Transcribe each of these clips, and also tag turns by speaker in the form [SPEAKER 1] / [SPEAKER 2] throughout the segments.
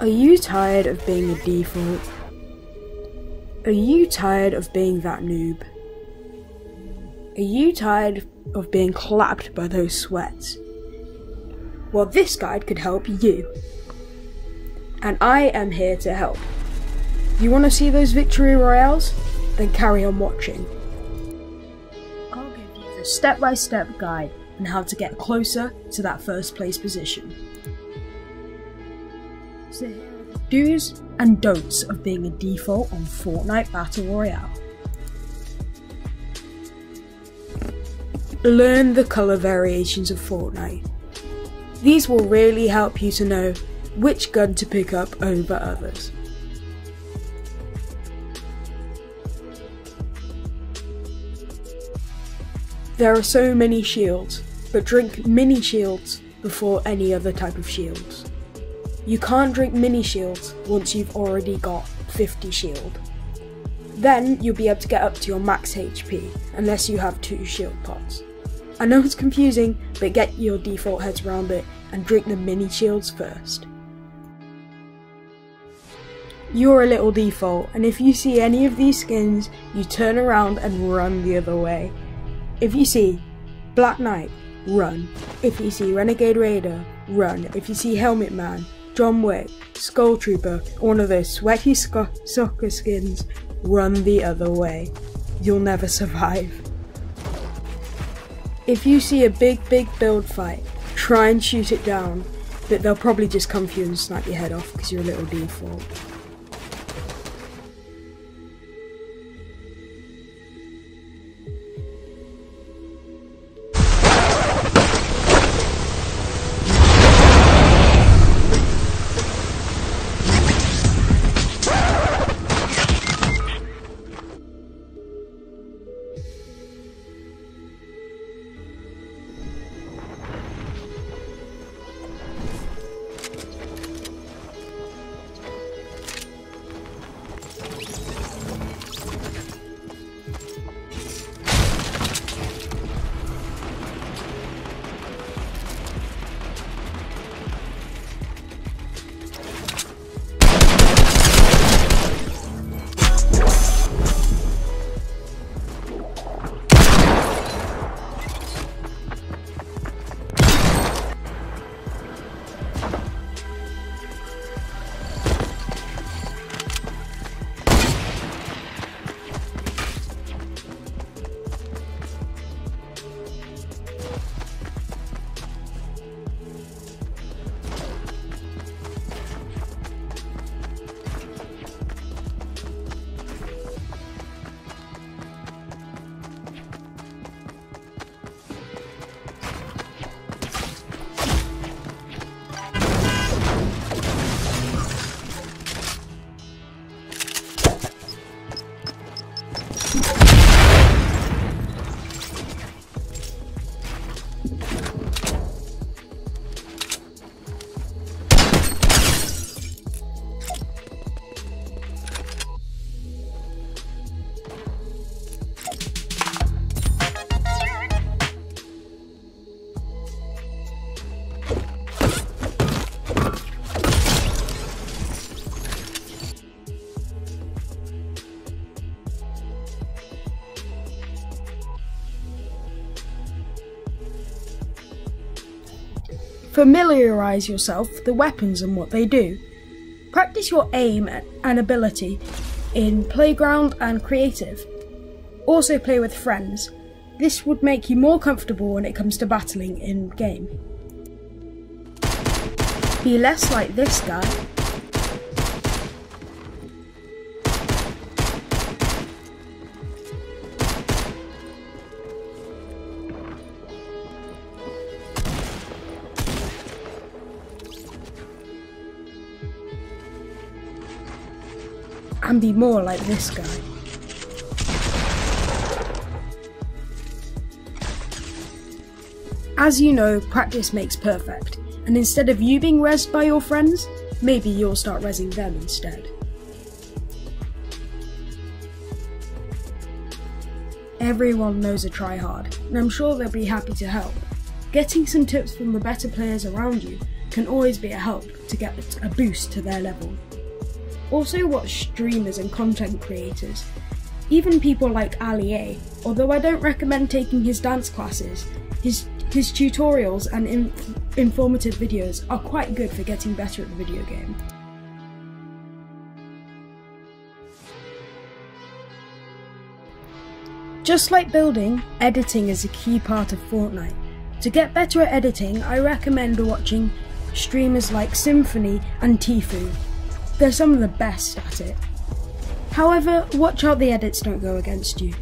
[SPEAKER 1] Are you tired of being a default? Are you tired of being that noob? Are you tired of being clapped by those sweats? Well, this guide could help you. And I am here to help. You want to see those victory royales? Then carry on watching. I'll give you the step by step guide on how to get closer to that first place position. Do's and don'ts of being a default on Fortnite Battle Royale. Learn the colour variations of Fortnite. These will really help you to know which gun to pick up over others. There are so many shields, but drink mini shields before any other type of shields. You can't drink mini shields once you've already got 50 shield. Then you'll be able to get up to your max HP unless you have two shield pots. I know it's confusing, but get your default heads around it and drink the mini shields first. You're a little default, and if you see any of these skins, you turn around and run the other way. If you see Black Knight, run. If you see Renegade Raider, run. If you see Helmet Man, John Wick, Skull Trooper, one of those sweaty soccer skins, run the other way. You'll never survive. If you see a big, big build fight, try and shoot it down, but they'll probably just come for you and snap your head off because you're a little default. Familiarise yourself with the weapons and what they do. Practice your aim and ability in playground and creative. Also play with friends. This would make you more comfortable when it comes to battling in game. Be less like this guy. And be more like this guy. As you know, practice makes perfect, and instead of you being rezzed by your friends, maybe you'll start rezzing them instead. Everyone knows a tryhard, and I'm sure they'll be happy to help. Getting some tips from the better players around you can always be a help to get a boost to their level. Also watch streamers and content creators, even people like Ali A, although I don't recommend taking his dance classes, his, his tutorials and inf- informative videos are quite good for getting better at the video game. Just like building, editing is a key part of Fortnite. To get better at editing, I recommend watching streamers like Symfuhny and Tfue. They're some of the best at it. However, watch out the edits don't go against you.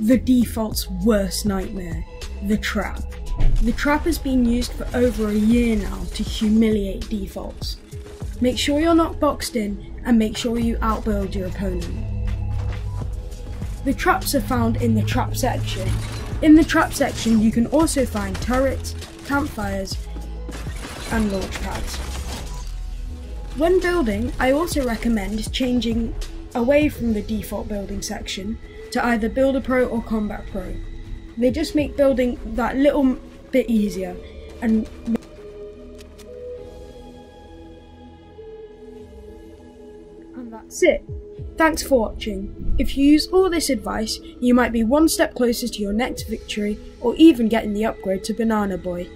[SPEAKER 1] The default's worst nightmare, the trap. The trap has been used for over a year now to humiliate defaults. Make sure you're not boxed in and make sure you outbuild your opponent. The traps are found in the trap section. In the trap section you can also find turrets, campfires and launch pads. When building, I also recommend changing away from the default building section to either Builder Pro or Combat Pro. They just make building that little bit easier and and that's it. Thanks for watching. If you use all this advice, you might be one step closer to your next victory or even getting the upgrade to Banana Boy.